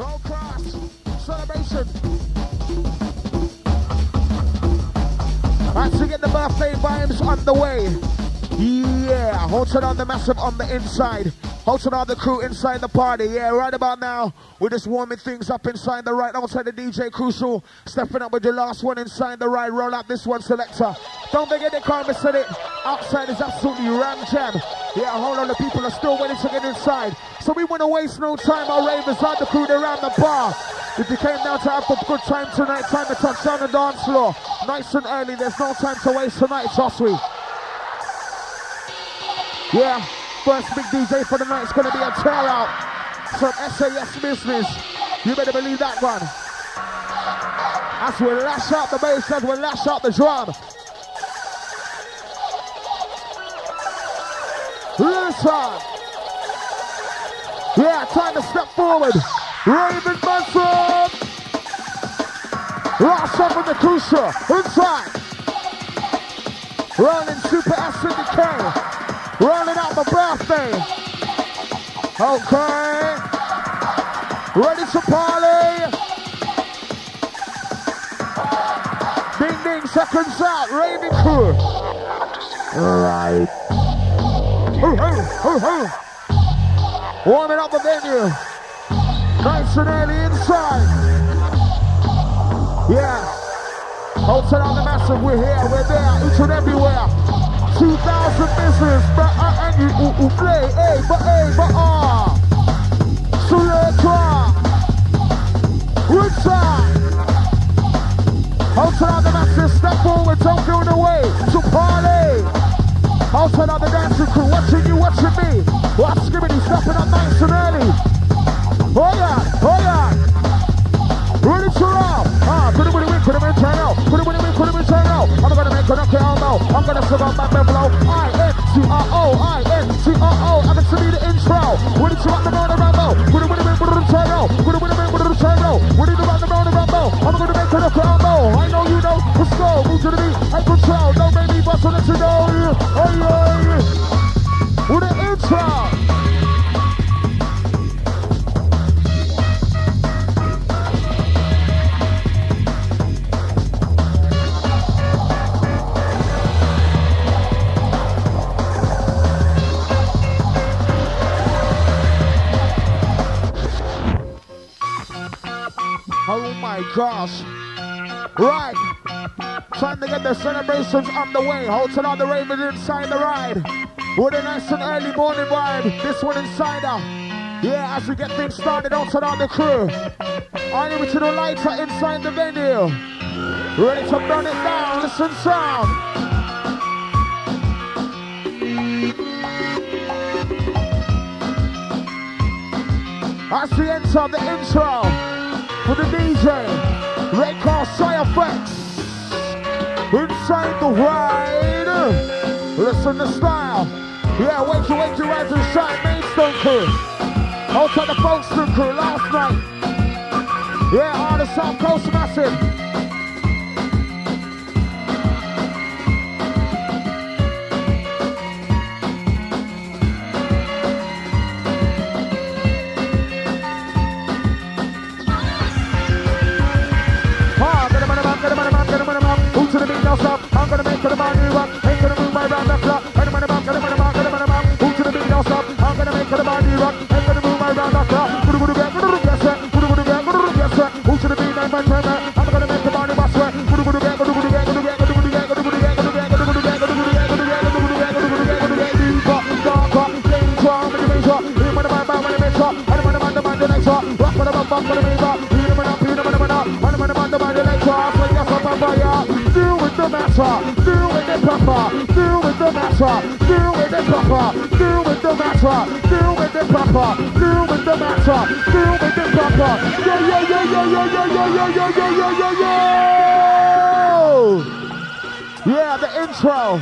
All cross. Celebration. Right, so get the birthday vibes on the way. Yeah, Holton on the massive on the inside. Holton on the crew inside the party. Yeah, right about now, we're just warming things up inside the right. Outside the DJ Crucial. Stepping up with your last one inside the right. Roll out this one, selector. Don't forget the karma said it. Outside is absolutely ram jam. Yeah, a whole lot of people are still waiting to get inside. So we want to waste no time. Our ravers are the crew around the bar. If you came down to have a good time tonight, time to touch down the dance floor. Nice and early. There's no time to waste tonight, Josue. Yeah, first big DJ for the night is going to be a tear out. Some SAS business. You better believe that one. As we lash out the bass, as we lash out the drum. Listen. Yeah, time to step forward. Raven Benson. Ross up in the Kusha. Inside. Rolling Super Acid Decay. Rolling out my birthday. Okay. Ready to party. Ding ding, seconds out. Raven Crew. Right. Warming up the venue. Nice and early inside. Yeah. Outside on the massive, we're here, we're there, each and everywhere. 2,000 business, but I and you, ooh, ooh, play, hey, but hey, but ah. So let's Outside on the massive, step forward, don't go away, so party. Outside of the dancing crew, watching you, watching me. Watch I'm skibbity, stopping up nice and early. Oh yeah, oh yeah. Ready to roll. Ah, put it, in the wind, put it in the turn out. Put it, in the wind, put it in the turn out. I'm gonna make an okay, I know. I'm gonna survive my Bevelo. I-N-T-R-O, I-N-T-R-O. I'm gonna be the intro. Ready to rock the murder rambo. Put it, in the wind, put it in the turn out. Put it, in the wind, put it in the turn out. Ready to rock the murder rambo. I'm gonna make an okay, I know. I know you know. Let's go, move to the beat. Hey, control, no baby, bust on the cross. Right. Time to get the celebrations on the way. Holding on the Ravens inside the ride. With a nice and early morning vibe. This one insider. Yeah, as we get things started, outside on the crew. Our original lights are inside the venue. Ready to burn it down. Listen sound. As we enter the intro for the DJ. Red Cross Sire Inside the ride. Listen to style. Yeah, wait to wait till right to the shot. Maidstone crew. Outside the Folkestone crew last night. Yeah, on the South Coast Massive. rock with the matter. Deal with the proper. Deal with the matter. Deal with the proper. Deal with the matter. Deal with the proper. Deal with the matter. Deal with the proper. Yo, yo, yo, yo, yo, yo, yo, yo, yo, yo, yo, yo, yo. Yeah, the intro.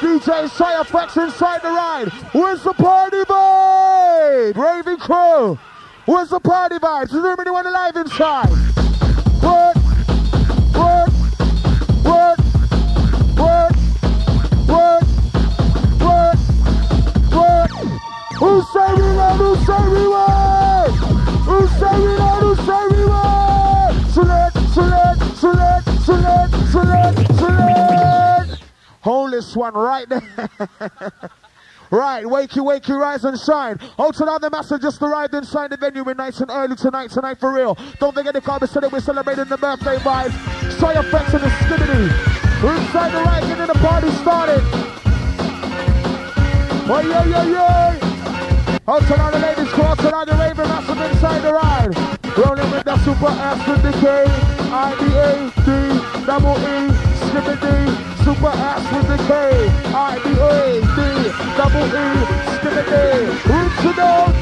DJ Sire Flex inside the ride. Where's the party vibe? Raving crew. Where's the party vibes? Is anybody want to live inside? One right there. Right, wakey, wakey, rise and shine. Out and the master just arrived inside the venue. We're nice and early tonight, tonight for real. Don't forget the car, today we're celebrating the birthday vibes. Shy FX and the Skibadee. We're inside the right, getting the party started. Oh, yeah, yeah, yeah. Out and the ladies, cross and the raven, massive inside the ride. Rolling with the super S with the K, I, D, A, D, double E, Skibadee Super ass with the K I B A D double E skimmity. Roots it out.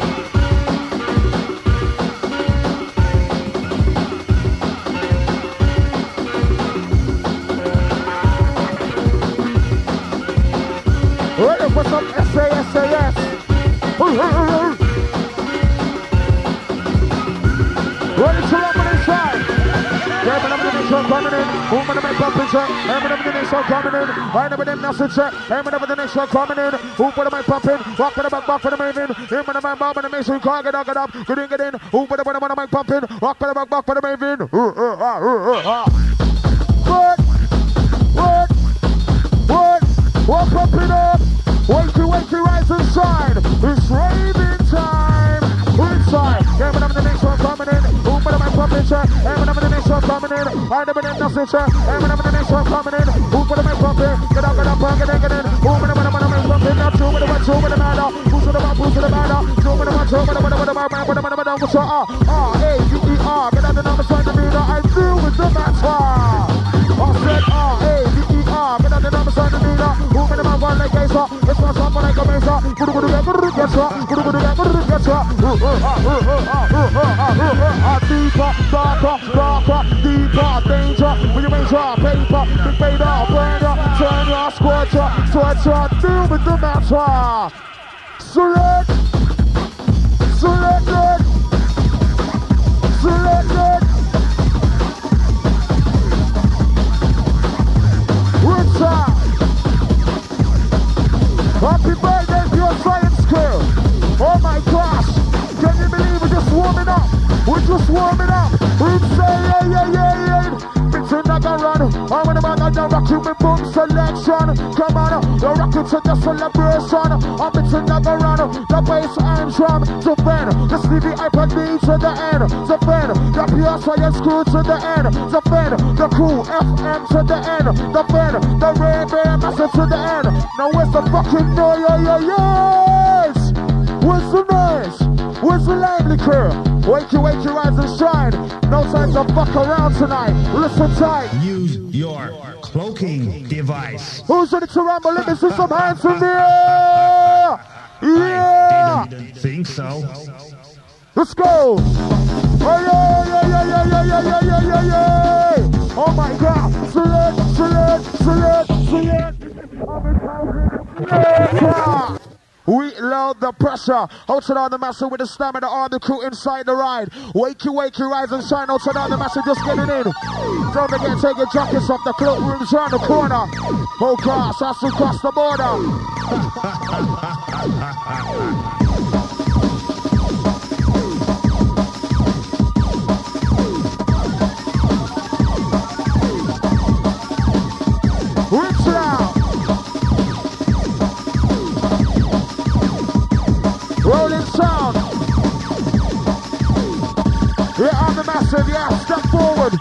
Ready for some S A S A S? Ready to rock so coming in. Woman of pumping check. Hammer of the next one coming in. Right over them Nelson check. Hammer of the next one coming in. Who put my pumping? Walk for the back, walk for the moving. Him and my bomb and the mason car get out, get up. Good in, get in. Who put the one of my pumping? Walk for the back, walk for the moving. Work, work, work. Walk up it up. Wakey, wakey, rise and shine. It's raving time. It's time. Hammer of the next one coming in. Who put my pumping check? Hammer of the next coming in. Right up in the switcher. I'm in the next one coming in. Who put him in pumping? Get up, get up, get in, get in. Who put coming in the middle coming in, Now, two minutes, two minutes, man. Who's in the middle, who's in the middle? Two minutes, two minutes, two minutes, man. Put him in the middle, what's your R? R, A, U, E, R. Get out the number, Deeper, darker, darker, deeper, danger. When you measure paper, big beta, burner, turn your squatter, sweater, deal with the matter. Select, We're just warming up. We say yeah, yeah, yeah, yeah. It's another run. I'm in the man and rock you with boom selection. Come on, the rocket to the celebration. I'm it's another run. The bass and drum to bend. The sleepy iPad D to the end. To bend. The pure science crew to the end. To bend. The Kool FM to the end. The bend. The ray bear massive to the end. Now where's the fucking noise? Yeah, yeah, yes. Where's the noise? Where's the lively crew? Wakey, wakey, rise and shine. No time to fuck around tonight. Listen tight. Use your cloaking device. Who's ready to rumble? Let me see some hands in the air. Yeah. Didn't think so. Let's go. Oh yeah, yeah, yeah, yeah, yeah, yeah, yeah, yeah, yeah. Oh my God. Select, select, select, select. Yeah. We load the pressure. Oh, Outside on the master with the stamina on the crew inside the ride. Wakey, wakey, rise and shine. Oh, Outside on the master just getting in. Don't forget, take your jackets off. The cloakrooms around the corner. Oh gosh, that's across the border. sound. Yeah, I'm the massive, yeah, step forward.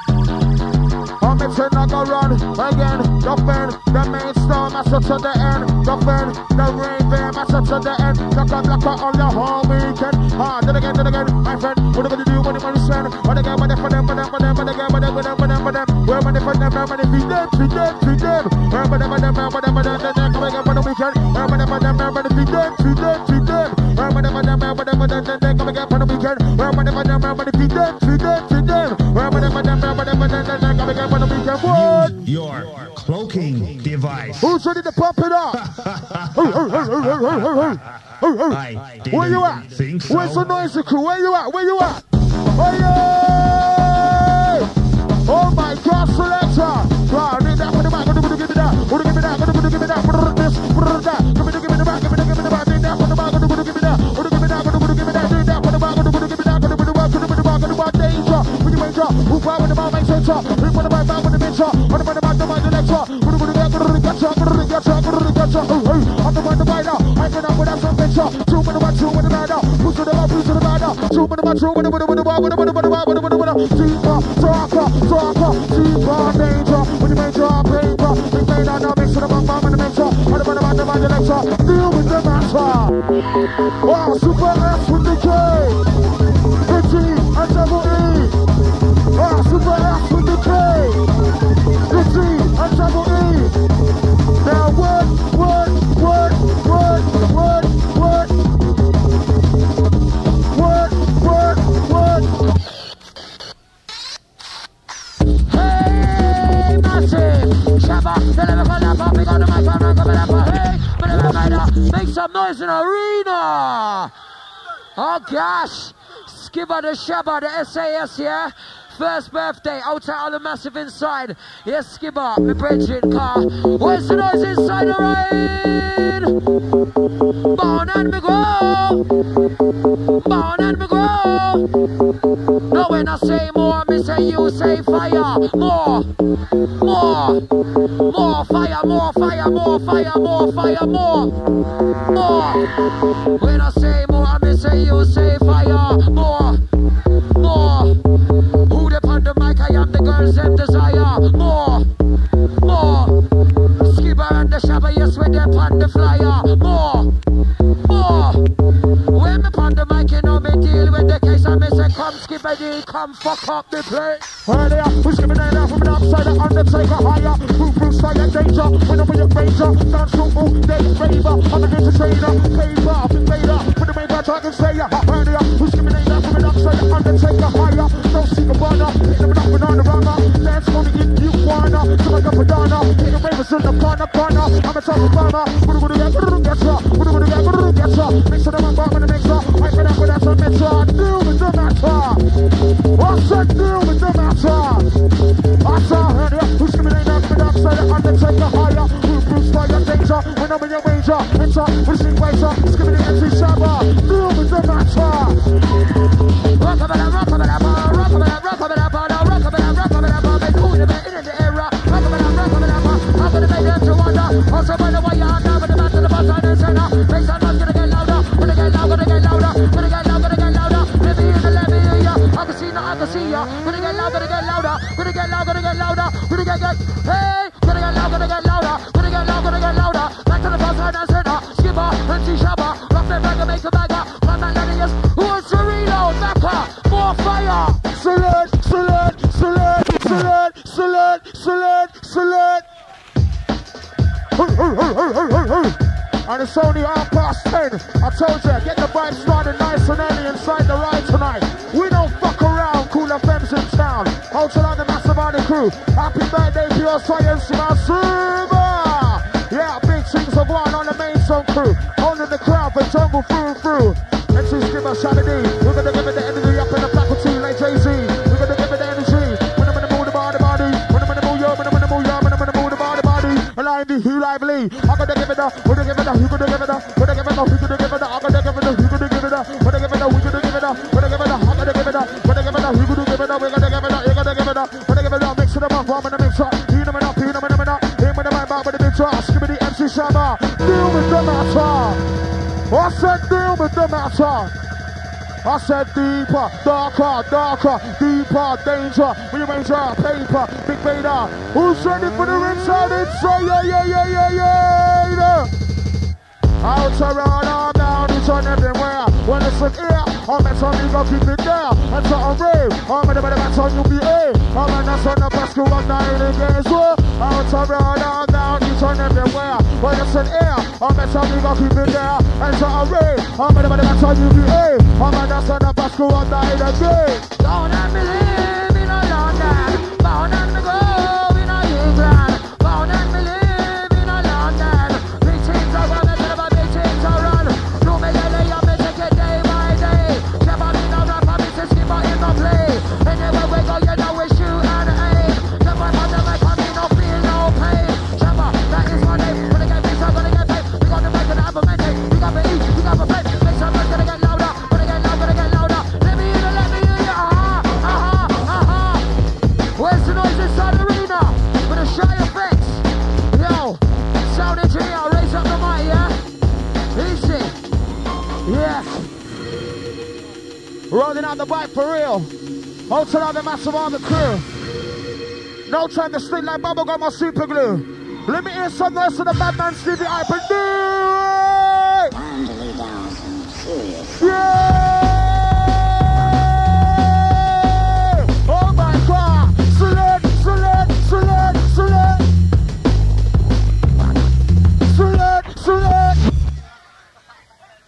I'm the ten, go run again. The fan, the main star, master to the end. The fan, the raven, master to the end. Lock up, lock up on the whole weekend. Ah, did again, did again, my friend. What are we gonna do when you want to send? What again, what if for them, what them, what them, what again, what them, what them, what them, what them. Where when they for them, where when they feed them, feed them, feed them. Where when they for them, where when they for them, where when they for them, where when they for them, where when they for them, where when they feed them, feed them, feed them. Where money for them, where money for them, then come again for the weekend. What? Your cloaking device. Who's ready to pump it up? Where you at? so. Where's the noisy crew? Where you at? Where you at? Oh yeah! Oh my God, selector! God, need that for the back. Give me that. Give me that. Give me that. Give me that. Who power with the ball makes center. Who put the back back with the mentor. When the back the back the lecture. Give me the, give me the, get up, get up, get up. Hey, I'm the one to buy now. I can up with that some picture. Two with the one, two with the man now. Who's to the left, who's to the man now? Two with the one, two with the with the with the with the with the with the with the with the with the deeper, darker, darker, deeper danger. With the major paper, we made on the mix of the bum and the. And the man, the the man, the lecture. Deal with the matter. Wow, super S with the K. The T and in arena! Oh gosh! Skipper the Shabba, the SAS, yeah? First birthday, out all the massive inside. Yes, Skipper, the bridging car. What's the noise inside the ride? Born and me grow. Born and me grow. No, when I say more, say you say fire. More, more, more fire, more fire, more fire, more fire, more, more. When I say more, me say you say fire. More, more. Who the on the mic? I am the girls them desire. More, more. Skipper and the shabba, yes, with them on the flyer. Maggie, come fuck up the place. Where they are, push me down from an upside, the undertaker higher. Blue, blue, fire, danger. When I'm with your ranger, dance to all day, favor. I'm a ninja trainer, favor, I've been made up. Put them in my dragon slayer. Where they are, push me down from an upside, the undertaker higher. Don't seek a burner, hit them up and on the runner. Dance on it, you wanna. Come like a banana, hit the ravers in the corner, corner. I'm a tough burner, Shut down with them outside. And it's only half past ten. I told you, get the vibe started nice and early inside the ride tonight. We don't fuck around, Kool FM's in town. Hotel on the massive on the crew. Happy birthday to your science, Masuba! Yeah, big things are going on the main song crew. Holding the crowd for jungle through and through. Let's see, skip us Saturday. We're up. Gonna give it up. We're gonna give it up. We're gonna give it up. We're gonna give it up. I'm give it up. We're gonna give it up. We're gonna give it up. We're gonna give it up. We're gonna give it up. I'm give it up. Gonna give it up. Gonna give it up. Gonna give it up. You're gonna give it up. Gonna give it up. Mix it up. I'm gonna mix it. Heat them up. Heat the the the MC Shabba. Deal with the matter. What's that deal with the matter? I said deeper, darker, darker, deeper, danger. Rearrange our paper, big beta. Who's ready for the inside? Inside, yeah, yeah, yeah, yeah, yeah it up. Out around all down, it's on everywhere. When it's with air, I'm not telling you go keep it there. I'm telling rave, I'm not about to tell you behave. I'm not son of a school, I'm not in the game's world. Out around all down, it's on everywhere. When it's with air, I'm not telling you go keep it there. I'm telling rave, I'm not about to tell you behave. I'm not son of a school, I'm not in the game. Don't let me leave. Hotel out the massive the crew. No time to sleep like bubblegum or super glue. Let me hear some noise of the bad man Stevie Hyper. Do it! Time to lay down some serious. Yeah! Oh my God! Select, select, select, select. Select, select.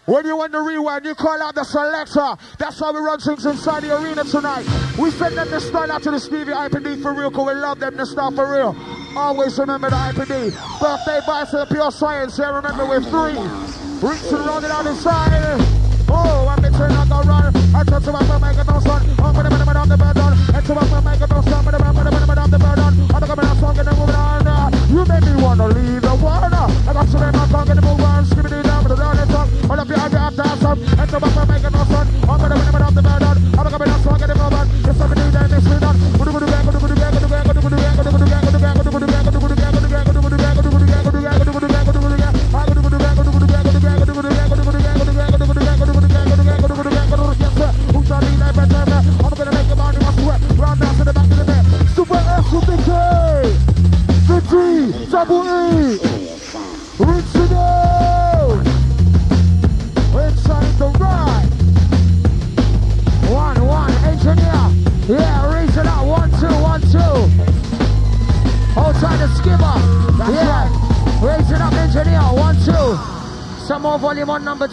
When you want the rewind, you call out the selector. That's how we run things inside the arena tonight. We send them the style out to the Stevie Hyper D for real, cause we love them the start for real. Always remember the IPD. Birthday bites to the pure science. Yeah, remember we're three. Reach and roll it out inside. Oh, I'm between on the run. I touch to my make it no sun. I'm gonna put on the bird on. And to my make it no sun. I'm gonna put on the bird on. I'm gonna put song and move on. You make me wanna leave the water. I got to let my tongue and move on. Skip it down with the down and. All of you have to have some. And to my make it no sun. I'm gonna put on the bird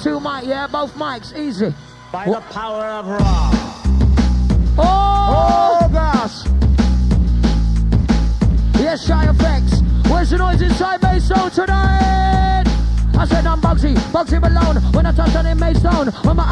two mic. Yeah, both mics. Easy. By the power of Ra. Oh, oh gosh. Yes, Shy FX. Where's the noise inside Bass Zone tonight? I said I'm Bugsy, Bugsy Malone. When I touch on him, Maidstone, on my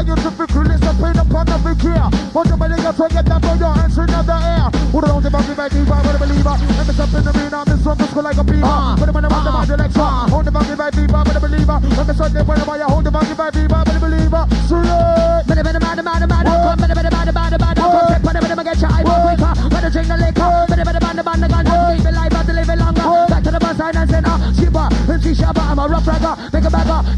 I'm scientifically listen, pain upon every care. But the money you get that for your hands in the air. Who don't give a give a diva, but a believer. Let me step in the arena, this one go like a beaver. Put them on the the mouth, the lecture. Hold the fucking by diva, but a believer. Let me in the arena, hold the fucking by diva, but a believer. Select. Bada bada bada bada bada come bada bada bada bada bada come take bada bada get your eyeball quicker bada drink the liquor bada bada bada bada ganja keep it live to live it longer back to the bus side and say ah skipper MC Shabba I'm a rough ragger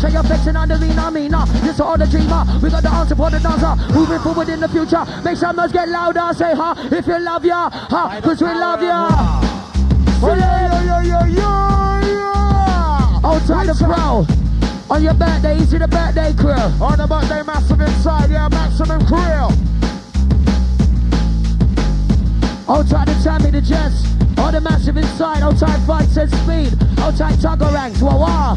make a bagger show your flexing on the arena Mina this for all the dreamer. We got the answer for the dancer. Moving forward in the future. Make some noise get louder say ha if you love ya ha cause we love ya. Oh, yeah, yeah, yeah, yeah, yeah. outside the crowd. On your birthday easy the birthday crew. On the birthday, massive inside, yeah, maximum crew. Outside the Tammy the Jets, all the massive inside, outside fight said speed, outside tugger ranks, wah wah.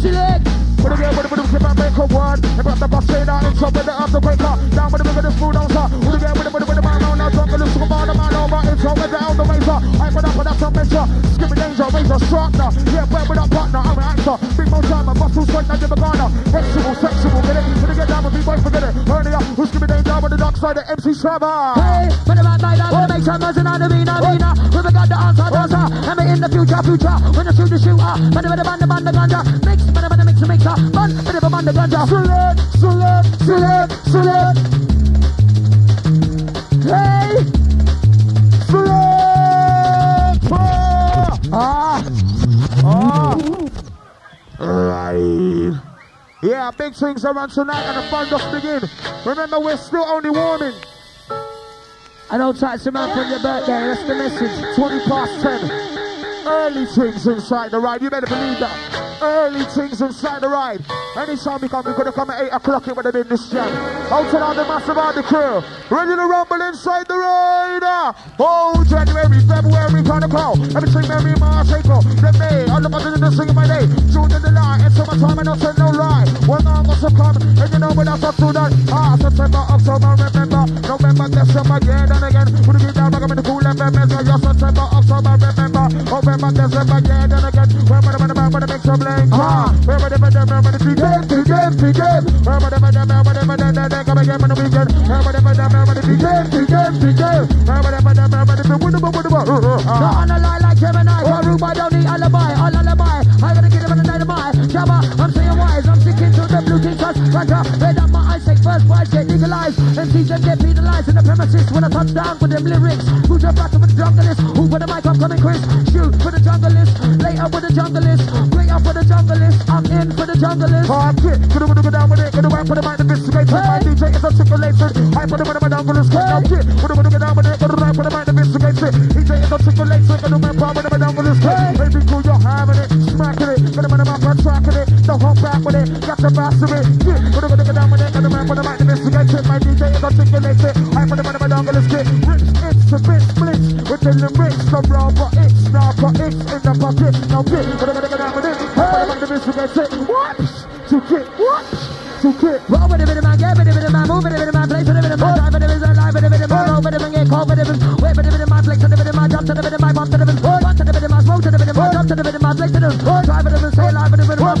Select, Put it in, put it, put it, flip and make a word. They got the boss saying out in trouble, they have to break up. Down with the bigger the food on top. Put it in, put it, put it, put it, man on that drunk, and look to the man over. It's over down the razor. I put up, put up some measure. Skip danger, razor, sharpener. Yeah, where with a partner, I'm an actor. Big mo time, muscle sweat, I never gonna. Sexual, sexual, get it. Put it, get down with me, boy, forget it. Turn it up, who's giving danger with the dark side of MC Shabba. hey, when the man like that, gonna make some noise in the arena, arena. We got the answer, dancer, and me in the future, future. When I shoot the shooter, man, the man, the man, the ganja. Mix, man, the man, mix, mixer, man, bit of a man, the ganja. Select, select, select, select. Hey, Select. Ah. ah. Right. Yeah, big things are on tonight and the fun just begin. Remember, we're still only warming. I don't touch the man for your birthday. That's the message. 20 past 10. Early things inside the ride. You better believe that. Early things inside the ride. Anytime we come, we're gonna come at 8 o'clock in with them in this jam. Out to all the massive on the crew. Ready to rumble inside the ride. Oh, January, February, Carnival. Everything Mary, March, April. The May. The buttons in the singing my day. June in the line. It's summertime and not no lie. When August will come, and you know when I talk to that. Ah, September, October, November, November, December, yeah, then again. Put it down, up in the Kool FM. Yes, September, October, November, November, December, yeah, then again. When, when, when, when, when, when, make some game, game, game. On game, game, game. On like Gemini, one room I don't need alibi, all alibi. I gotta get him in the dynamite. Jabba, I'm saying wise, I'm sticking to the blue king trust. Roger, red up my eyes, take first prize, legalized. MCs them get penalized in the premises when I touch down with them lyrics. Who's your back for the junglist? Who for the mic, I'm coming Chris. Shoot for the junglist, later with the junglist. Wait up for the junglist, I'm in for the junglist. Hard kick, gonna go go down with it, gonna whack for the mic, investigate. My DJ is articulated, I put him in my down with his kick. Now kick, gonna go go down with it, gonna whack for the mic, investigate. DJ is articulated, gonna whack for the mic, down with his kick. Baby cool, you're having it, smacking it, gonna man up and it. Don't hold back with it, got the boss to it. Yeah, gonna go down with it, gonna whack for the mic, investigate. My DJ is articulated, I put in my down with his kick. Rips, it's a bit splits, with the lyrics, the rubber, it's now for it's in the pocket. Now get, gonna go down with it, in the investigate. What? To get, what? To get. Roll with it, with it, man, get with it, with it, man, move with it, with it, man, place with it, with it, man, drive with it, with it, live with it, with it, man, with it, man, get with it, with it, wait with it, with it,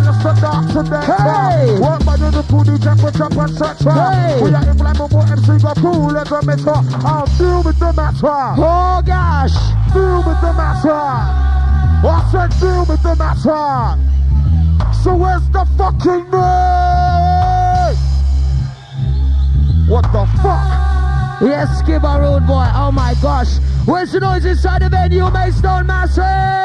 the fuck your dark to. Hey! What by the the jump with jump and search. Hey! We are inflammable MC go cool as a meter. I'll deal with the matter. Oh gosh! Deal with the matter. I said deal with the matter. So where's the fucking noise? What the fuck? Yes, skip a road boy. Oh my gosh. Where's the noise inside the venue? Maidstone Massive!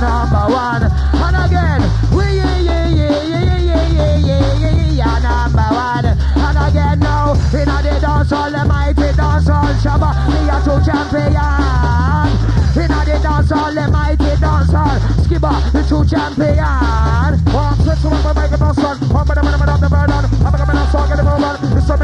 Number one. And again, we yeah yeah yeah yeah yeah yeah yeah yeah number one. And again now, in the dance hall, the mighty dance hall, Shabba, we are two champion. In the dance hall, the mighty dance hall, Skibber, the two champion. One, six, one, one, make it no sun. One, but I'm gonna have the burn on. I'm gonna have the move on. It's somebody that makes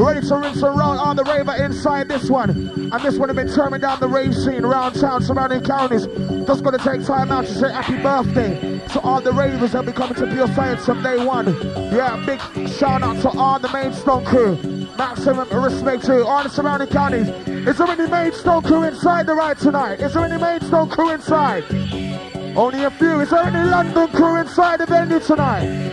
ready to rinse around on the raver inside this one. And this one have been turning down the rave scene around town, surrounding counties. Just gonna take time out to say happy birthday to all the ravers that be coming to Pure Science from day one. Yeah, big shout out to all the Maidstone crew. Maximum respect to all the surrounding counties. Is there any Maidstone crew inside the ride tonight? Is there any Maidstone crew inside? Only a few. Is there any London crew inside the venue tonight?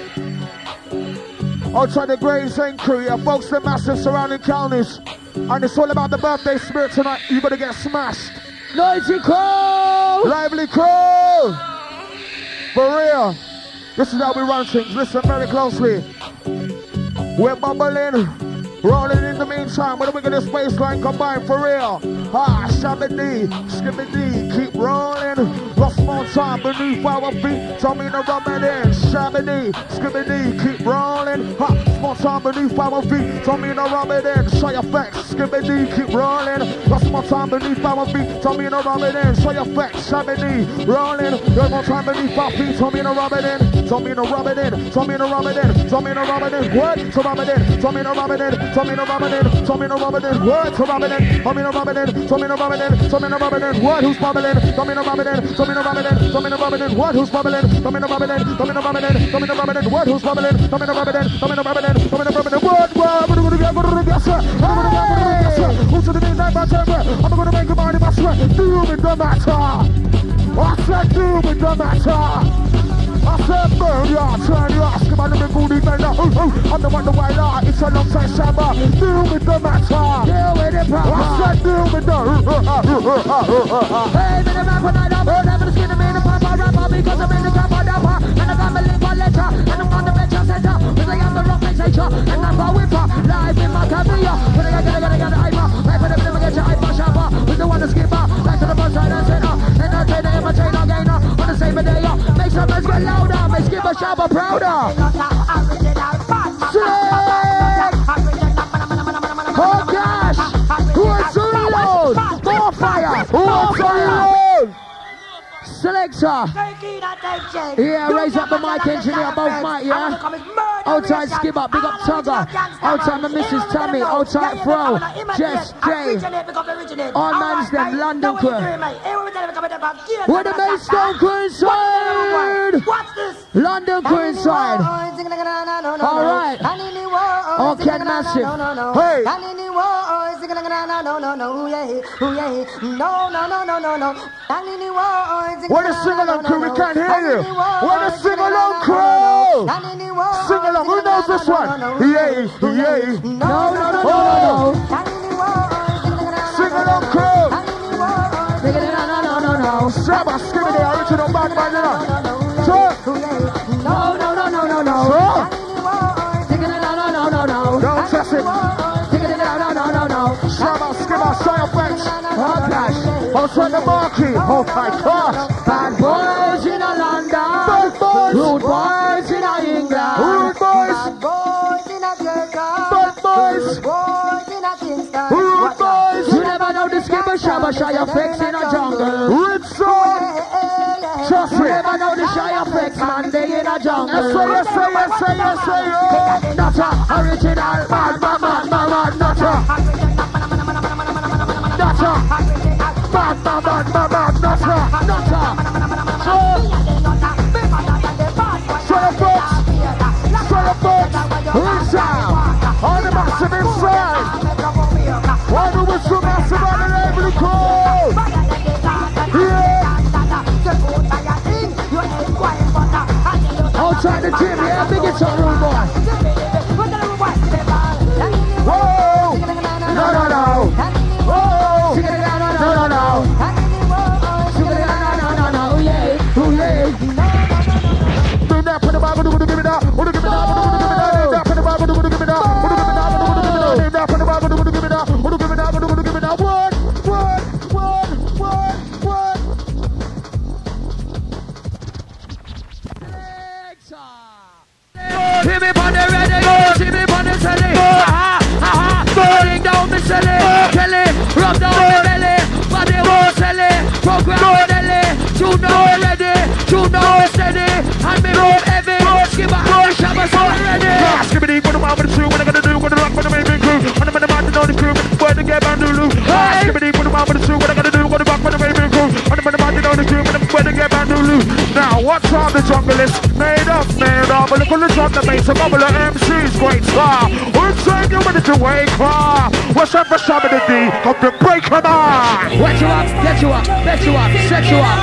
Outside the Gravesend crew, yeah, folks, the massive surrounding counties. And it's all about the birthday spirit tonight. You better get smashed. Noisy crew! Lively crew! For real. This is how we run things. Listen very closely. We're bubbling, rolling in the meantime. When are we get this baseline combined for real. Ah, shabby Skibadee, keep rolling. More time beneath our feet. Tell me to rub it in. Shabby Skibadee, keep rolling. Lost my time beneath our feet. Tell me to rub it in. Show your facts. Knee, keep rolling. Lost my time beneath our feet. Tell me to rub it in. Show your facts. Shove rolling. Lost my time beneath our feet. Tell me to rub it in. Tell me to rub in. Tell me to rub in. Tell me to in. What? To rub it in. Tell me to rub it in. Tell me to rub it in. Tell me to rub it in. What? To rub it in. Tell me to rub it in. Tell me to rub it in. Tell me to rub it in. What? Who's bubbling? Tell me to rub it in. Tell me to rub it in. Tell me to rub it in. What? Who's bubbling? Tell me to rub it in. Tell me to rub it in. Tell me to rub it in. What? Who's bubbling? Tell me to rub it in. Tell me to rub it in. Tell me to rub it in. What? What? Gonna get. sir. Who's to the midnight my temper? I'm gonna make a my sweat. Doom in the matter. I said doom in the matter. I said burn ya, turn ya, ask about the goody bender. Oh, oh, I'm the one the white law, it's a long time shabba. Deal with the matter. Deal with it proper. I said deal with the. Hey, me the man whipper. Live in my career. When I gotta, gotta, hyper. Right for the minute, get your hyper shopper. With the one to. Back to the bus side and center. And I take the imitator gainer. On the same day, make some noise get louder. Make skipper sharper prouder. Oh gosh! Who is reload? More fire! More fire! Selector! Yeah, raise up the mic engineer, both mic, yeah? Outside skip up, big up Tugger. Outside my Mrs. Tammy, outside Fro, Jess, Jay. All man's them, London crew. Where the coincide! What's this? London coincide. All right. Okay, massive. Hey. Where the sing-along crew? We can't hear you. Where the sing-along crew? Sing along. Who knows this one? Yay, yay. No, no, no, no, no, no. Sing along crew. Shabba, skibby, the original bad man, you know. So, No, no, no, no, no, no. so, no, no, no, no, no. don't test it. Show your face. Oh gosh. Oh, Outside the marquee. Oh my gosh. Bad boys in a London. Bad boys. Rude boys in a England. Rude boys. Bad boys. in a Jamaica, Rude boys. You never know the skipper shabba Shy FX in a jungle. Rich. Trust You me. never know the Shy FX man they in a jungle. Yes, sir, yes, sir, yes, sir, yes, sir. Not a original man, man, man, man, man, Man, man, man, not a. Not. So, show your folks. Show your folks. On the massive inside. Why do we so massive on the of cold? Yeah. Outside the gym, yeah, big it's a rude boy. What the true. What I gotta do? What the rock, what the making crew. When I'm in the mountain on the crew, with the to get to loo. Ask me what the true. What I gotta do? What the rock, what the making crew. When I'm in the mountain on the crew, with the to get to loo. Now, what's up the jungle is made up, made up. Look on the makes a bubble of MC's great star. We're you ready to wake up. What's up for some of the D the break of night? Wet you up, get you up, bet you up, set you up.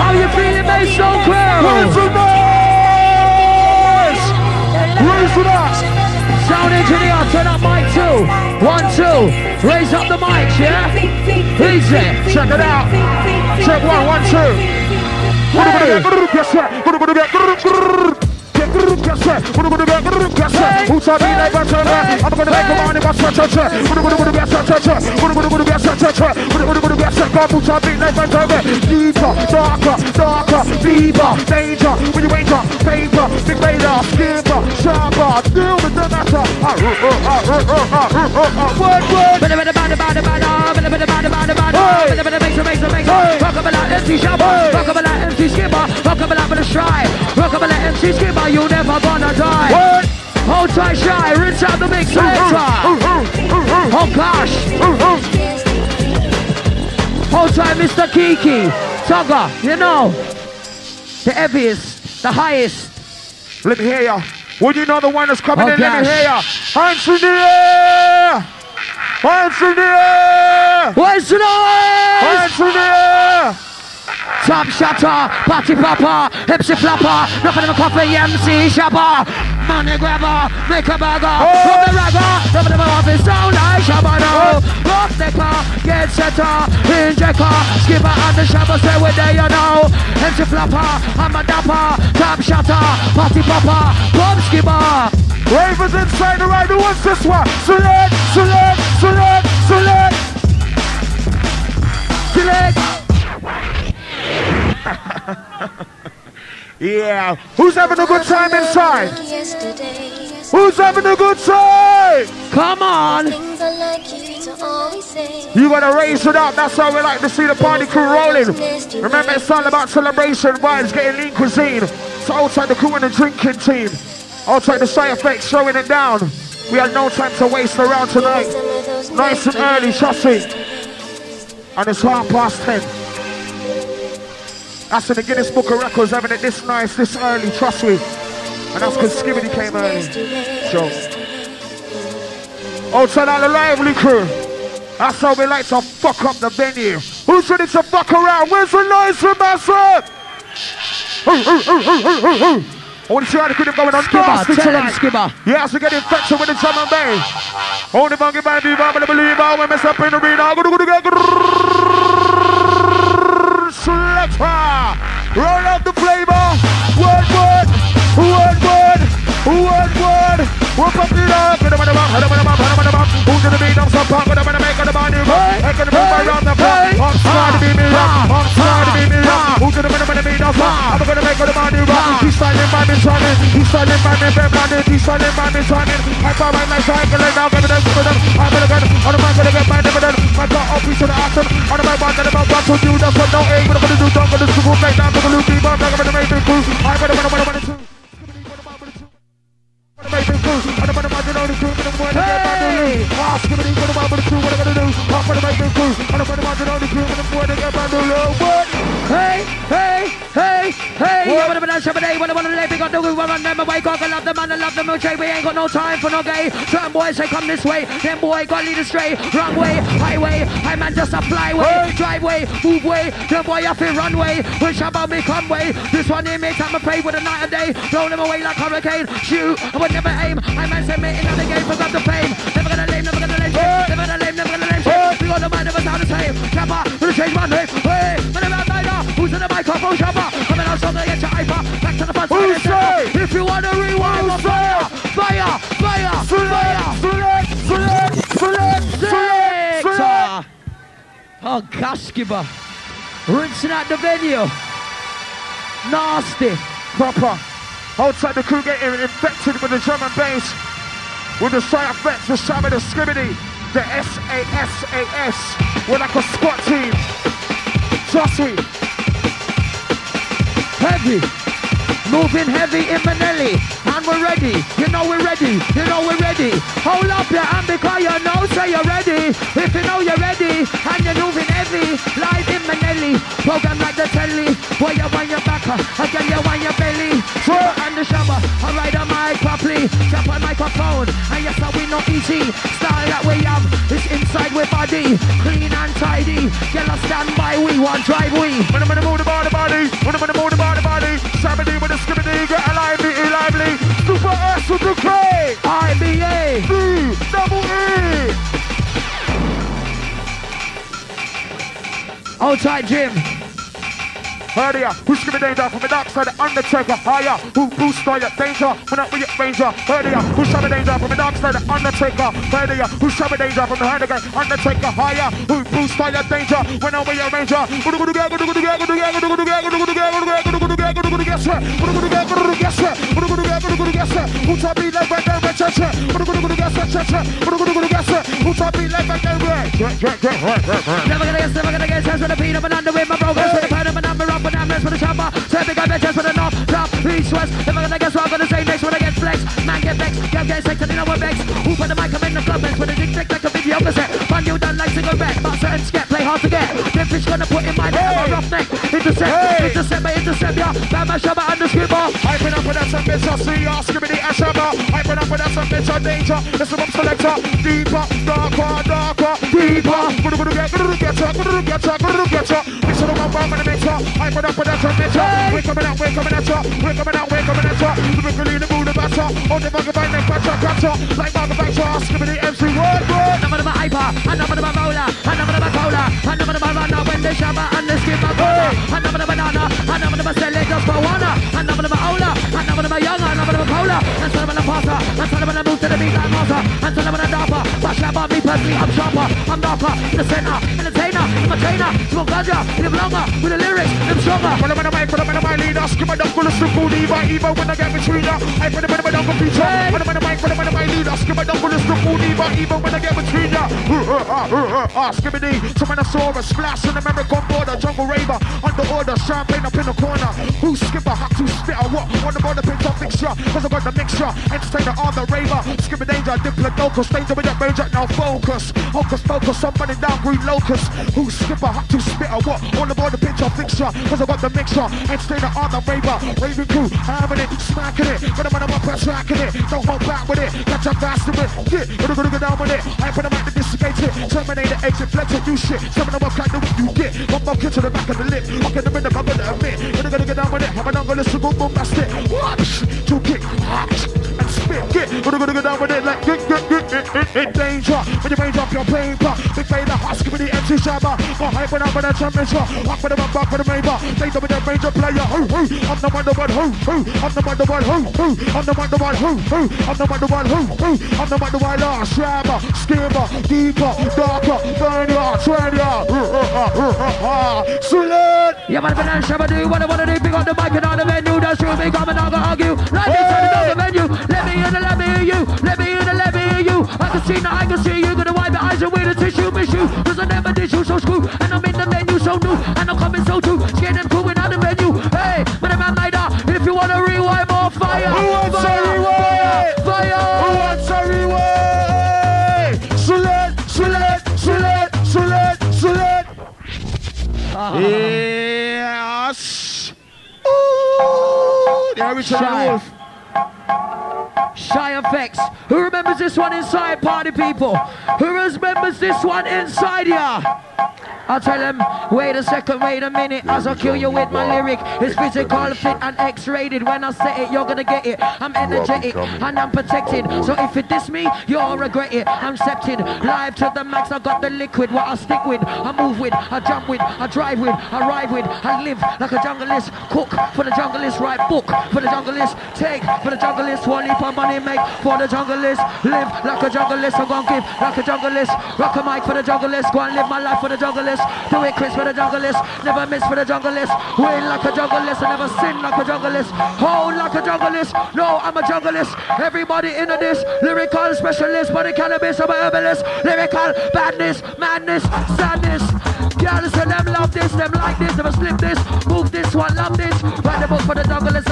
How you feeling, mate? So Raise cool. the noise! Raise it up! Sound engineer, turn up mic two. One, two. Raise up the mic, yeah? Easy. Check it out. Check one, one, two. Hey. Cassette. Who gonna get group cassette? Who tell me like on? I'm gonna make a money what's such a chat. Who gonna get such a chat? Who gonna get such a chat? Who gonna get such a Who tell me like on that? Deeper, darker, darker, deeper, danger. When you wake up, paper, big radar, skipper, sharper, deal with the matter. Word, word. Hey. Rock up MC Shabba, rock up MC Skipper, rock up a lot with a shy, rock up MC Skipper, you never gonna die. Word. Hold tight, shy, rinse out the mix. Oh gosh, hold tight, Mr. Kiki, Tugger, you know, the heaviest, the highest. Let me hear ya. Would you know the one that's coming Oh, in? Let me gosh. hear ya. Hands in the air. Hands in the air. Where's the Top shutter, party popper, MC flapper, nothing of a coffee, MC shabba, money grabber, make a bagger, oh. from the ragger, nothing of a office, sound like shabba no, oh. rock the car, get setter, injector, skipper and the shabba, say we're there you know, MC flapper, I'm a dapper, top shutter, party popper, bomb skipper, Ravens inside the right. Who wants this one? Select, select, select, select. select, Yeah. Who's having a good time inside? Who's having a good time? come on, things I like you to always say. You gotta raise it up. That's how we like to see the party crew rolling. Remember, it's all about celebration vibes, getting lean cuisine. So outside the crew and the drinking team. Outside the side effects, showing it down. We had no time to waste around tonight. Some of those Nice and early, trust me. And it's half past ten. That's in the Guinness Book of Records having it this nice, this early, trust me. And that's because Skibbity came early. Joe. Outside all the lively crew. That's how we like to fuck up the venue. Who's ready to fuck around? Where's the noise from Massive? I want to see how the crew going on nasty tell tonight. skipper, Yeah, so get infected with the drum and bass. Only funky band, be bad, believe I will mess up in the arena. I'm go selector. Roll out the flavor. Word, word, word, word, word, word. We'll pump it up. Who's gonna be them some punk? Gonna make the body rock. I'm gonna move around the block. I'm to be me rock. I'm to be me rock. Who's gonna the beat rock? I'm gonna make the body rock. He's styling by me, shining. He's styling by me, bad body. He's styling by me, shining. I found my cycle and now That's what no. What I'm gonna do, do. Right now, I'm gonna. I'm gonna make it cool. I'm gonna, gonna, gonna, Hey! Hey, hey, hey, hey! You okay. We ain't got no time for no gay. Certain boys say come this way, them boy got lead astray. Wrong way, highway, I man just a flyway, driveway, move way, them boy off in runway. When shabba me come way, this one here makes time to pay with a night and day. Roll them away like hurricane, shoot, I would never aim. I man say me in the game, forgot the fame. Never gonna lame, never gonna lame, never gonna lame, never gonna lame. We got the mind, never sound the same. Shabba, gonna change my name. Hey, whenever I'm who's in the microphone? Shabba, Selector. Oh, skipper. Rinsing out the venue. Nasty. Proper. Outside the crew getting infected with the drum and bass. With the side effects, the shabba, the skibbity, the S-A-S-A-S. We're like a squat team. Trust me. Heavy. Moving heavy in Manelli. And we're ready. You know we're ready. You know we're ready. Hold up your hand because you know say you're ready. If you know you're ready and you're moving heavy, live in Manelli. Program like the telly. Boy, you want your back. Again, you want your belly. Sure. And the shabba. I ride a mic properly. Jump on microphone. And yes, I win not easy. Style that we have is inside with body. Clean and tidy. Yellow stand by. We want drive we. When I'm gonna move the body, body. When I'm gonna move the B, double E. Outside Jim. earlier. Who skipping danger from the dark side, the Undertaker, higher. Who boost fire, danger, when up with your ranger, earlier. Who shabba danger from the dark side, the Undertaker, earlier. Who shabba danger from the Hurricane, Undertaker, higher. Who boost fire, danger, when up with your ranger. Never gonna get, never gonna up and I'm west. Never gonna guess what I'm say next when I get flex. Man get vexed, get get sex and you know what vex. Who put the mic you done like single back, but certain skep play hard to get. Them fish gonna put in my neck, I'm rough neck. Intercept, Hey. intercept, my intercept, yeah. Bam, my shabba and the scribble. I put up with that some bitch, I see y'all skibbity and shabba. I put up with that some bitch, I danger. Listen up, selector. Deeper, darker, darker, deeper. Gonna gonna get, gonna get ya, gonna get ya, gonna get ya. Mix it up, I'm gonna mix ya. I put up with that some bitch. We're coming out, we're coming at ya. We're coming out, we're coming at ya. Lyrically in the mood of batter. On the bugger bang, then catcha, catcha. Like bugger ya. Skibbity MC, word, word. Number of a hyper, a number of a cola, a number of a runner when they shabba and they skip a cola, a number of a banana, a number of a sell it just for one, a number of a ola, a number of a young, a number of a cola, and son of a passer, and son of a move to the beat like Martha, and son of a dapper, but shabba me personally, I'm sharper, I'm darker, in the center, entertainer, I'm a trainer, smoke ganja, live longer, with the lyrics, live stronger. Put them in the mic, put them in the mic, leader. Skip it up, full of stupid diva, even when I get between ya. I put them in the mic. Put them in the mic, put them in the mic, leader. Skip it up, full of stupid diva, even when I get between ya. It in. In the saw splash on the American border, jungle raver, under order, champagne up in the corner. Who skipper, have to spit or what? On the border, fixture, cause I got the mixture. Entertainer on the raver, skip it danger, diplodocus, danger with that ranger, now focus. Hocus pocus, somebody down green locus. Who skipper, have to spit or what? On the pinch up fixture, cause I got the mixture. Entertainer on the raver, raving crew, having it, smacking it. But I'm on the upper tracking it, don't hold back with it. Catch up faster with it, gonna go down with it. I put them out to dissipate it, terminate the exit, flex it, do shit. Some of up like the what you get. One more kick to the back of the lip, in the I'm gonna admit. Gonna gonna get down with it, have an angle, listen, boom, boom, that's it. What? Two get and spit, get. Gonna get down with it like get, get, get, get, get, get, danger. When you range up your paper, big fade, hot, skip the empty shabba. Go hype when I'm for the championship, walk for the back, back for the raver. They double the ranger player, who, who, I'm the one, the one, who, who, I'm the one, the one, who, who, I'm the one, the one, who, who, I'm the one, the one, who, who, I'm the one, the one, last shabba, skimmer, deeper, darker, burn ya, turn ya, Sulan! Yeah, man, banana shabba do what I wanna do. Pick up the mic and on the menu. That's true. Big up and gonna argue. Like this, turn it on the menu. In and let me hear you. Let me in and let me hear you. I can see now, I can see you. Gonna wipe your eyes away the tissue, miss you. Cause I never did you so screw. And I'm in the menu so new. And I'm coming so true. Scared and cool out the menu. Hey, but I'm like that. If you wanna rewind more fire. Who wants a fire, rewind? Fire. Who wants a rewind? Sulan! Sulan! Sulan! Sulan! Sulan! Yes! Ooh! There we go. Who remembers this one inside, party people? Who remembers this one inside ya? I'll tell them, wait a second, wait a minute, as I kill you with my lyric. It's physical, fit, and X-rated. When I say it, you're gonna get it. I'm energetic and I'm protected. So if you diss me, you'll regret it. I'm septed, live to the max. I got the liquid, what I stick with, I move with, I jump with, I drive with, I ride with, I live like a junglist. Cook for the junglist, write book for the junglist, take for the junglist, one leap of money make for the junglist. Live like a junglist, I'm gonna give like a junglist. Rock a mic for the junglist, go and live my life for the junglist. Do it Chris for the junglist, never miss for the junglist. Win like a junglist, I never sin like a junglist. Hold like a junglist, no, I'm a junglist. Everybody into this, lyrical specialist, body cannabis, I'm a herbalist. Lyrical badness, madness, sadness. Girls and them love this, them like this, never slip this, move this one, love this. Write the book for the junglist,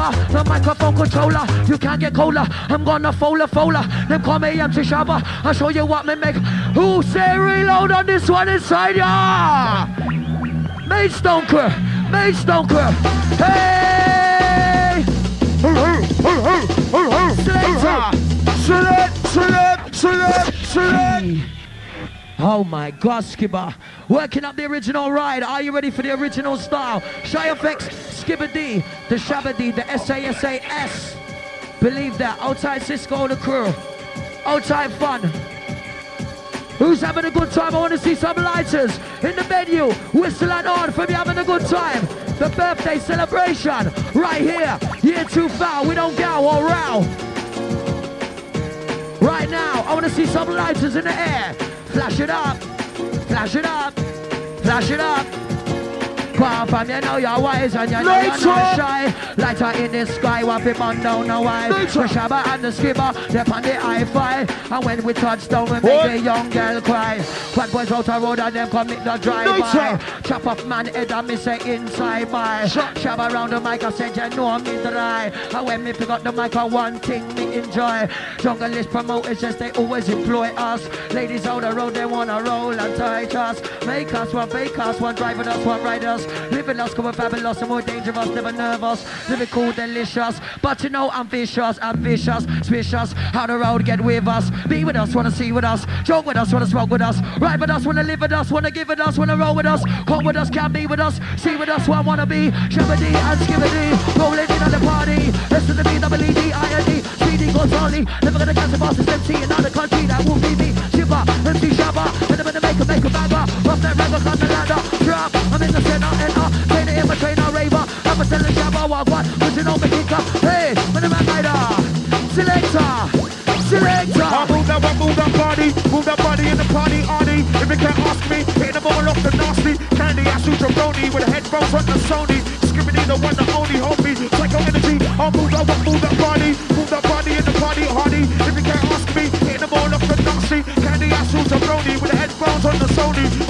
shabba. The microphone controller, you can't get colder. I'm gonna fola fola. Them call me MC Shabba. I'll show you what me make. Who say reload on this one inside ya? Mace don't clear, Mace don't clear. Hey! Oh my God, Skibber. Working up the original ride. Are you ready for the original style? Shy FX, Skibber D the Shabba D, the SASAS. Believe that. Outside Cisco, the crew. Outside fun. Who's having a good time? I want to see some lighters in the venue. whistling on for me having a good time. The birthday celebration right here. Year too far. We don't go or row. Right now, I want to see some lighters in the air. Flash it up. Flash it up. Flash it up. Quite from you know you're wise and you know you're not shy. Lighter in the sky, what people man down now why? We shabba and the skipper, they on the i5. And when we touch down, we make what? the young girl cry. Fat boys out the road and them commit the drive by. Chop off man head and me say inside by. Shabba around the mic, I said you know me dry. And when me pick up the mic, I one thing me enjoy. Junglist promoters, yes they always employ us. Ladies out the road, they wanna roll and tie us. Make us one, make us one, driving us one, ride. Living lost, going fabulous, and more dangerous, never nervous. Living cool, delicious. But you know ambitious, ambitious, vicious, How the road get with us. Be with us, wanna see with us. Joke with us, wanna smoke with us. Ride with us, wanna live with us, wanna give with us, wanna roll with us. Come with us, can be with us. See with us, what I wanna be. Shabba D and skibbity, rolling in on the party. Listen to me, double E D I N D. CD. Never gonna catch a boss, it's empty. Another country that will be me. shiver, empty Shabba. Never gonna make a make a bagger. Off that rubber, cut the ladder up. I'm in the center and up. Trainer in my trainer, raver. I'm a selling jabber, walk one. Pushing on my kicker. Hey, when I'm a later? Selector. Selector. I move that one, move that body. Move that body in the party, Arnie. If you can't ask me, hitting them all off the nasty. Candy, I shoot Jabroni with a headphones on the Sony. Skibbity, the one, the only homie. Psycho energy. I move that one, move that body. Move that body in the party, Hardy. If you can't ask me, hitting them all off the nasty. Candy, I shoot Jabroni with a headphones on the Sony.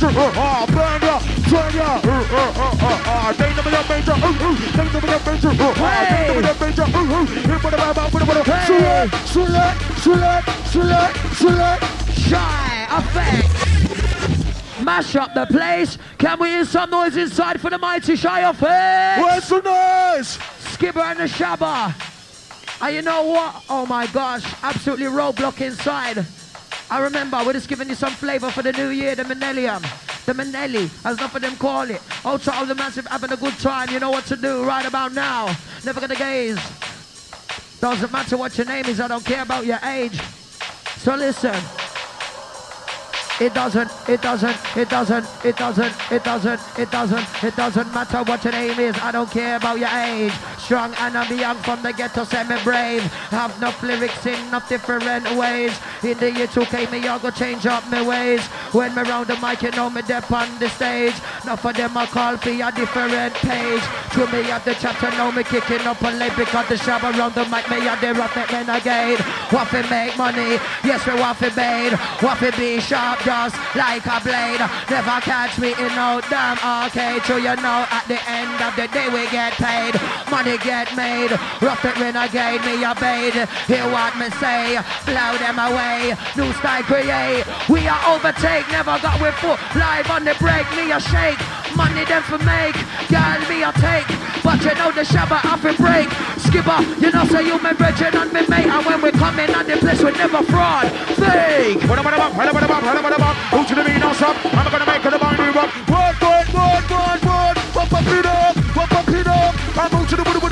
major, ah. Burn ya, turn ya, ooh, ooh, ooh, ooh, ah. To the major, ooh. Pink to the major, ooh, ah. To the major, ooh, ooh. Pink with the vibe, bop with the bop. Select, select, select, select, select. Shy FX. Mash up the place. Can we hear some noise inside for the mighty Shy FX? Where's the noise? Skipper and the Shabba. And you know what? Oh my gosh, absolutely roadblock inside. I remember we're just giving you some flavor for the new year, the Millennium. The Manelli, as enough of them call it. Ultra of the massive having a good time. You know what to do right about now. Never gonna gaze. Doesn't matter what your name is, I don't care about your age. So listen. It doesn't, it doesn't, it doesn't, it doesn't, it doesn't, it doesn't, it doesn't matter what your name is. I don't care about your age. Strong and I'm young from the ghetto, semi-brave. Have enough lyrics in enough different ways. In the year 2K, me I go change up my ways. When me round the mic, you know me dep on the stage. Enough of them I call for a different page. To me at the chapter, know me kicking up a leg because the shab around the mic, me at the rock renegade. Waffy make money, yes we waffy made. Waffy be sharp, just like a blade. Never catch me in no damn arcade. So you know at the end of the day we get paid. Money get made. Rough it renegade, me obeyed. Hear what me say, blow them away. New style create. We are overtake, never got with foot. Live on the break, me a shake. Money them for make, girl me a take. But you know the shabba off a break. Skipper, you know say you me brethren and me mate. And when we come in on the place we never fraud. Fake. What about about, what about about, what about about? Who to the beat now, stop? I'm gonna make it a new rock. What, what, what, what, what? What, up it up, what, up it up? I'm out to the wood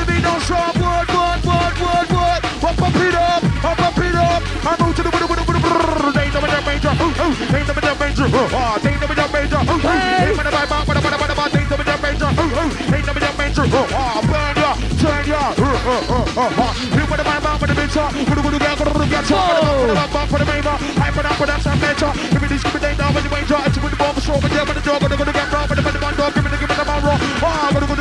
your major. Oh, take them with your major. Hey, when I buy back, when I buy back, when I buy take them with your major. Take them with your major. Oh, burn ya, turn ya. Here when I buy back, when I bitch up, when I buy back, when I buy back, when I buy back, when I buy back. I put up, put up some major. Give me this, give me that, now when you major. I shoot the ball for sure, but yeah, when the dog, when I go to get wrong, when I put the one dog, give me the, give me the man raw. Ah, when I go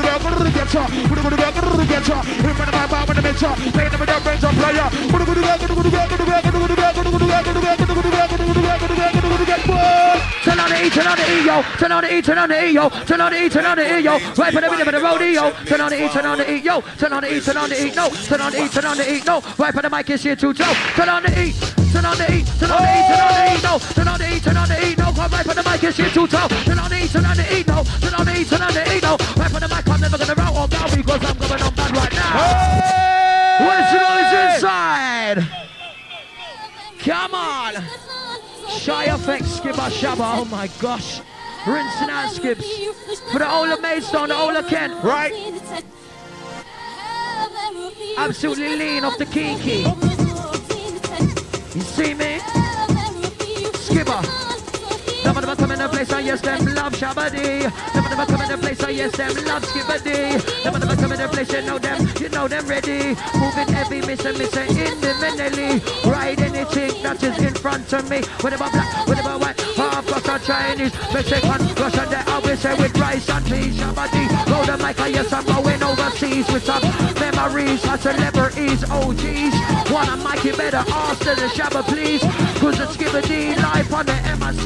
Turn on the E, turn on the E, yo. Turn on the E, turn on the E, yo. Turn on the E, turn on the E, yo. Right for the minute of the rodeo. Turn on the E, turn on the E, yo. Turn on the E, turn on the E, no. Turn on the E, turn on the E, no. Right for the mic is here to Joe. Turn on the E, turn on the E, turn on the E, turn on the E, no. Turn on the E, turn on the E, no. Right for the mic is here to Joe. Turn on the E, turn on the E, no. Turn on the E, turn on the E, no. Come on. Shy FX skipper shabba. Oh my gosh. Rinsing and skips. For the Ola Maidstone, the Ola Kent. Right. Absolutely lean off the kiki. You see me? Skipper. In the place, I yes, them love Shabba D. Never never come in the place, I yes, them love Skibbity. Never never come in the place, you know them, you know them ready. Moving heavy, missing, missing, independently. Ride anything that is in front of me. Whatever black, whatever white, half of the Chinese, Mexican, Russian, they always say with rice and peas. Shabba D. Roll the mic, I yes, I'm going overseas with some memories of celebrities, oh, OGs. Wanna mic it better, ask to the Shabba, please. Cause it's Skibbity live on the MRC.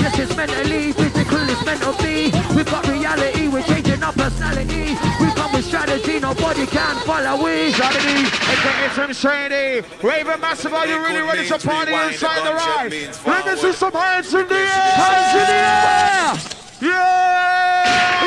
Yes, it's mentally, physical, it's meant to be. We've got reality, we're changing our personality. We come with strategy, nobody can follow we. Saturday, aka some shady. Raven Massive, are you really ready to party inside the ride? Let me see some hands in the air! Hands in the air! Yeah!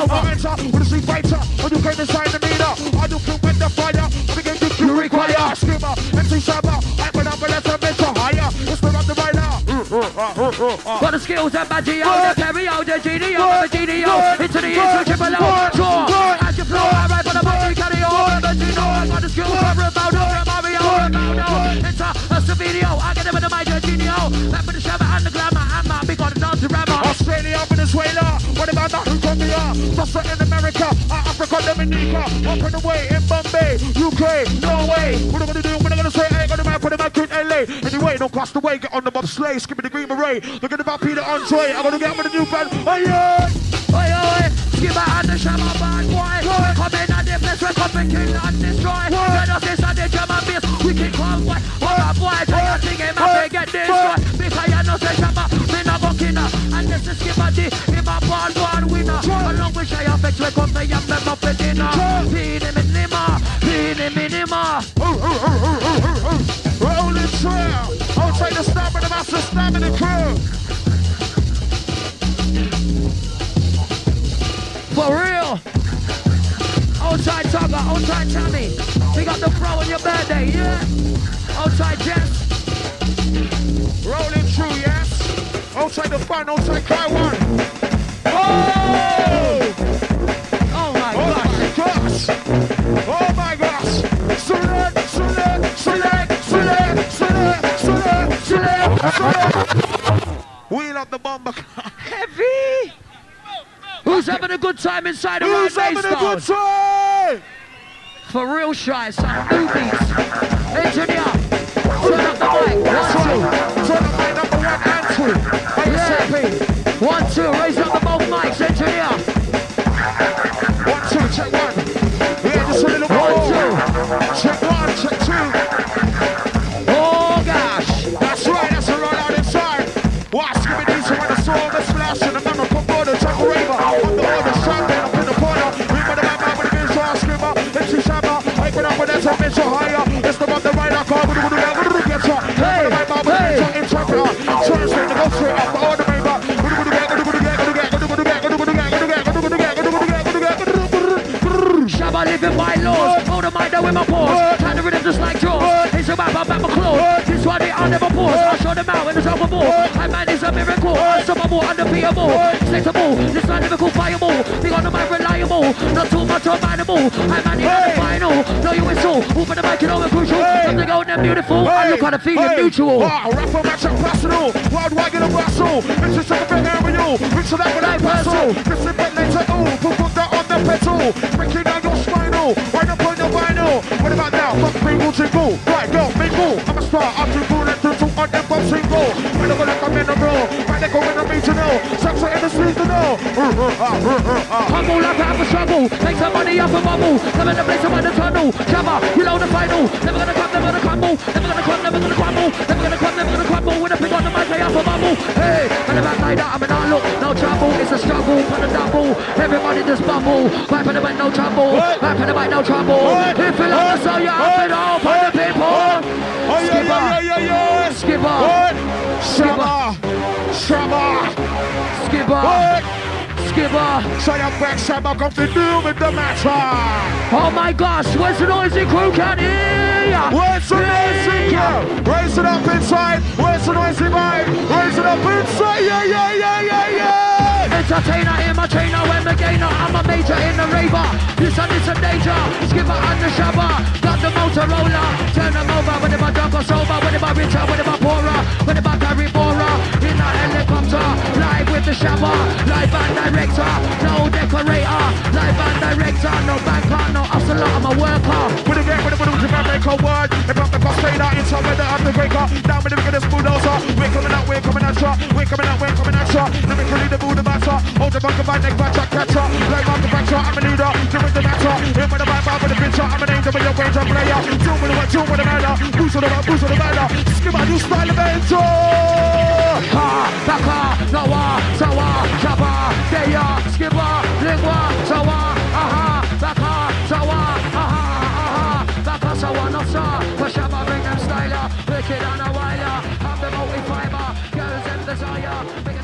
Over. I'm enter with a street fighter. When you came inside the meter, I do feel with the fire. When you get you, you require. Skimmer, MC Shabba. I put up a letter, mentor higher. Put up the rider. Got the skills of my GO, the carry out the GDO, the GDO, into the intro, triple O, draw, as you flow, I ride for the body, carry on, the Gino, I got the skills of Ronaldo, Mario, Ronaldo, enter, that's the video, I get it with the mic, Genio, back the shabba and the glamour, and my big on the. Australia, Venezuela, what about that? Who Colombia, just in America, uh, Africa, Dominica, up and away in Bombay, UK, Norway. What am I gonna do? What am I gonna say? I ain't gonna man put him back in LA. Anyway, don't cross the way, get on the bobsleigh, skip the green beret. Look at the Peter Andre, I'm gonna get with a new band. Oh yeah! Oi, oi, skip out and the shabba bad boy, come in and the place, we come and kill and destroy, let us this and the drum and bass, wicked crown boy. All up boy, tell your thing, him a get destroyed. Because you know say shabba, me no bucking And this is Skibadee, him a born born winner. Along with Shy FX, we come to your member for dinner. Feed him in Nima, feed him in Rolling trail, I'll try to stop it, I'm stabbing the crew. For real. Outside Tugger, outside Tammy, we got the pro on your birthday, yeah? Outside Jess, Rolling through, yes. Outside the fun, outside Cry One. Oh! oh my Oh gosh. my gosh! Oh my gosh! Select, select, select, select, select, select, select, select. Wheel up the bomber. Heavy! Who's having a good time inside of Who's having a good base For real shy, some movies. Engineer, turn up the mic. That's One, right. Turn up my number one and two. Two. One, two. Raise up never pause. trying to rhythm just like jaws. It's a rap, I'm at my clothes. This one, I never pause. I show them out when it's over more. My man is a miracle. Unstoppable, undepeatable. ball, this one never lyrical fireball. Big on the man, reliable. Not too much of animal. I'm man, you're the final. Know you it's all Open the mic, you know it's crucial. Something old and beautiful. I look at a feeling mutual. Wow, rap on match up personal. Wild wagon and bustle. It's just like a big aerial. Rich like a light personal. This is a bit all. Oh, put that on the pedal. Breaking down your spinal. Right up on. What about now? Fuck mingle jingle. Right, go, mingle. I'm a star. I'm too cool and too too on them pop single. When I go like I'm in the row. When they go in the regional. Sucks in the streets to know. Humble like half a struggle. Make some money off a bubble. Come in the place of the tunnel. Jabba, you know the final. Never gonna come, never gonna crumble. Never gonna come, never gonna crumble. Never gonna come, never gonna crumble. With a pick on the mic, I off a bubble. Hey, and the back like that, I'm in all look. No trouble, it's a struggle for the double. Everybody just bubble. Right for the mic, no trouble. Right for the mic, no trouble. If you love the song, you're up it all for the people. Oh, yeah, yeah, yeah, yeah, yeah. Skipper. Shabba. Shabba. Skipper. What? Skipper. So your back Shabba come to do with the matter. Oh my gosh, where's the noisy crew? Can hear ya? Where's the noisy Raise it up inside. Where's the noisy vibe? Raise it up inside. Yeah, yeah, yeah, yeah, yeah. Entertainer in my trainer, when the gainer, I'm a major in the raver. This one is a danger, skipper and the shabba. Got the Motorola, turn them over when if I drunk or sober, when if I richer, when if I poorer, when if I carry poorer. In a helicopter, live with the shabba, live and director, no decorator, live and director, no banker, no hustler, I'm a worker. With the the the man make a word. If I'm the boss straight out inside with the underbreaker. Down with the biggest bulldozer. We're coming out, we're coming at ya. We're coming out, we're coming at ya. Lyrically the bull the matter. Hold the bunker by neck, back, catcher. Like Mark Batcher, I'm a leader. It the matter. Here with the vibe, vibe with the picture. I'm an angel with your range of player. Two with the one, two with the murder. Boost with the one, boost with the murder. Skip out, new style of enter. Ha, baka, nawa, sawa, shaba, deya, skipper, lingua, sawa, no one or saw Push up my ring and styler Wicked and a whiler I'm the multi-fiber. Girls in desire